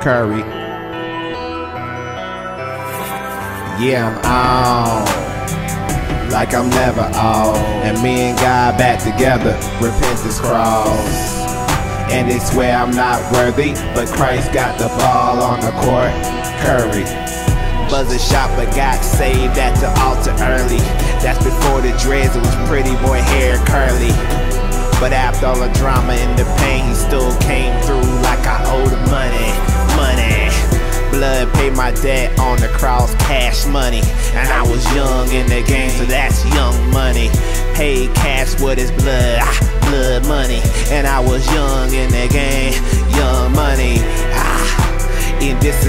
Curry. Yeah, I'm on. Like I'm never off. And me and God back together. Repentance cross. And they swear I'm not worthy. But Christ got the ball on the court. Curry. Buzzer shot, but got saved at the altar early. That's before the dreads, it was pretty boy hair curly. But after all the drama and the pain, he still came through like I owed him money, money. Blood paid my debt on the cross, cash money. And I was young in the game, so that's young money. Paid cash with his blood, ah, blood money. And I was young in the game, young money. Ah.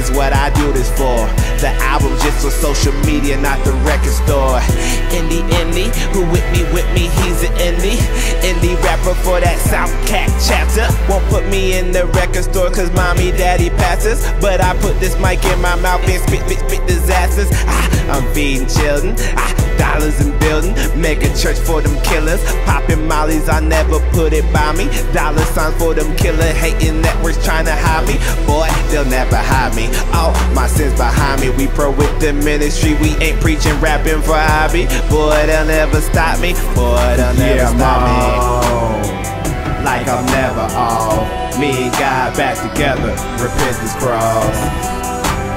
Is what I do this for. The album just for social media, not the record store. Indie, indie, who with me, with me, he's an indie. Indie rapper for that SoundCat chapter. Won't put me in the record store cause mommy, daddy passes. But I put this mic in my mouth and spit, spit, spit disasters. Ah, I'm feeding children. Ah, dollars in building. Mega church for them killers. Popping mollies, I never put it by me. Dollar signs for them killer hating networks trying to hide me. Boy, they'll never hide me. All my sins behind me. We pro with the ministry. We ain't preaching, rapping for hobby. Boy, they'll never stop me. Boy, they'll never Yeah, stop me. Like I'm never off. Me and God back together. Repentance cross.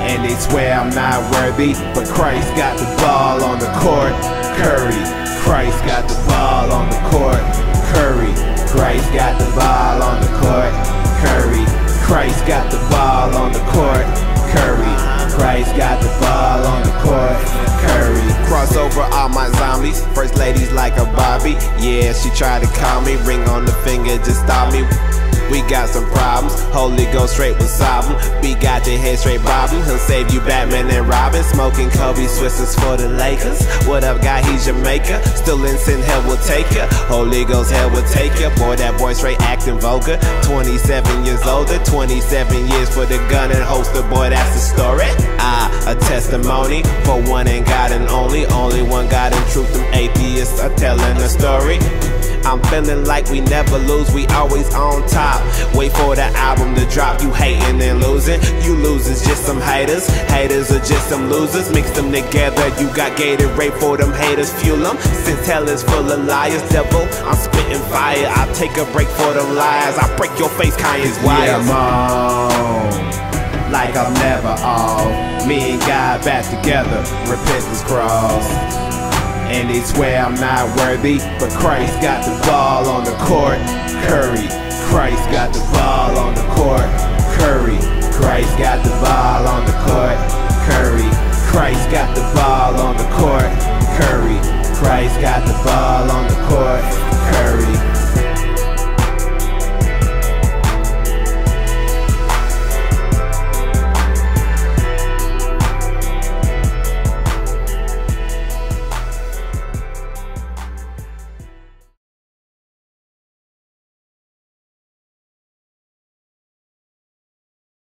And they swear I'm not worthy, but Christ got the ball on the court. Curry, Christ got the ball on the court. Curry, Christ got the ball on the court. Curry, Christ got the ball on the court. Curry, Christ got the ball Cross over all my zombies. First lady's like a Bobby. Yeah, she tried to call me. Ring on the finger, just stop me. We got some problems. Holy Ghost straight will solve 'em. We got your head straight bobbing. He'll save you Batman and Robin. Smoking Kobe Swissers for the Lakers. What up, guy? He's Jamaica. Still in sin, hell will take ya. Holy Ghost, hell will take ya. Boy, that boy straight acting vulgar. 27 years older. 27 years for the gun and holster. Boy, that's the story. Ah, a testimony for one and God and only. Only one God and truth. Them atheists are telling a story. I'm feeling like we never lose, we always on top. Wait for the album to drop, you hating and losing. You losers, just some haters. Haters are just some losers. Mix them together, you got gated. Gatorade for them haters, fuel them. Since hell is full of liars, devil, I'm spitting fire. I take a break for them liars. I break your face, Kanye's Yeah, wires like I'm never off. Me and God back together, repentance cross. And they swear I'm not worthy, but Christ got the ball on the court, Curry. Christ got the ball on the court, Curry. Christ got the ball on the court, Curry. Christ got the ball on the court, Curry. Christ got the ball on